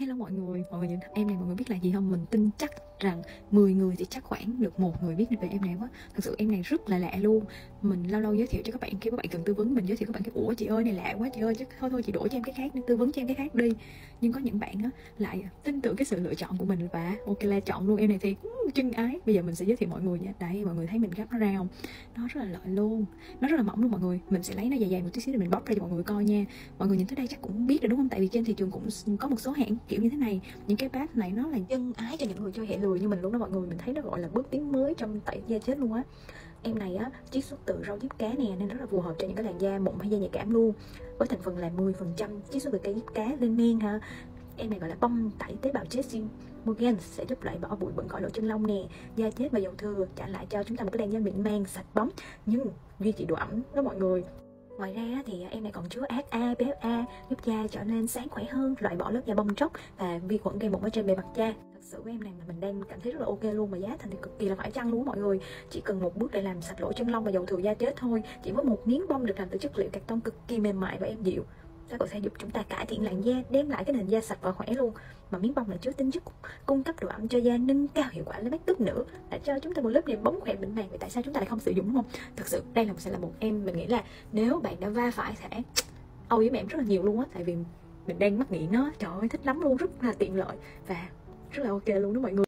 Hello mọi người, mọi người nhìn em này mọi người biết là gì không? Mình tin chắc rằng 10 người thì chắc khoảng được một người biết về em này quá. Thật sự em này rất là lạ luôn. Mình lâu lâu giới thiệu cho các bạn, khi các bạn cần tư vấn, Mình giới thiệu các bạn cái, Ủa, chị ơi, này lạ quá chị ơi chứ thôi thôi chị đổi cho em cái khác tư vấn cho em cái khác đi. Nhưng có những bạn á, lại tin tưởng cái sự lựa chọn của mình và, ok là chọn luôn, em này thì chân ái. Bây giờ mình sẽ giới thiệu mọi người nha. Đây, mọi người thấy mình gấp nó ra không? Nó rất là lợi luôn. Nó rất là mỏng luôn mọi người. Mình sẽ lấy nó dài dài một tí xíu để mình bóp ra cho mọi người coi nha. Mọi người nhìn tới đây chắc cũng biết rồi, đúng không? Tại vì trên thị trường cũng có một số hãng kiểu như thế này. Những cái bát này nó là chân ái cho những người chơi hệ lười như mình luôn đó mọi người mình thấy nó gọi là bước tiến mới trong tẩy da chết luôn á. Em này á chiết xuất từ rau diếp cá nè, nên rất là phù hợp cho những cái làn da mụn hay da nhạy cảm luôn. Với thành phần là 10% chiết xuất từ cây diếp cá lên men ha. Em này gọi là bông tẩy tế bào chết sim Morgan sẽ giúp loại bỏ bụi bẩn khỏi lỗ chân lông nè. Da chết và dầu thừa trả lại cho chúng ta một cái làn da mịn màng, sạch bóng, nhưng duy trì độ ẩm đó mọi người. Ngoài ra thì à, em này còn chứa HA, PFA giúp da trở nên sáng khỏe hơn, loại bỏ lớp da bong tróc và vi khuẩn gây mụn ở trên bề mặt da. Thật sự của em này mà mình đang cảm thấy rất là ok luôn mà giá thành thì cực kỳ là phải chăng luôn mọi người. Chỉ cần một bước để làm sạch lỗ chân lông và dầu thừa da chết thôi. Chỉ với một miếng bông được làm từ chất liệu cạc tông cực kỳ mềm mại và êm dịu nó còn sẽ giúp chúng ta cải thiện làn da, đem lại cái nền da sạch và khỏe luôn. Mà miếng bông là chứa tinh chất cung cấp độ ẩm cho da, nâng cao hiệu quả lên make up nữa, đã cho chúng ta một lớp nền bóng khỏe mịn màng vậy tại sao chúng ta lại không sử dụng, đúng không? Thực sự, đây là một, sẽ là một em mình nghĩ là nếu bạn đã va phải sẽ âu với mẹ em rất là nhiều luôn á, tại vì mình đang mắc nghiện nó. Trời ơi, thích lắm luôn, rất là tiện lợi và rất là ok luôn đó mọi người.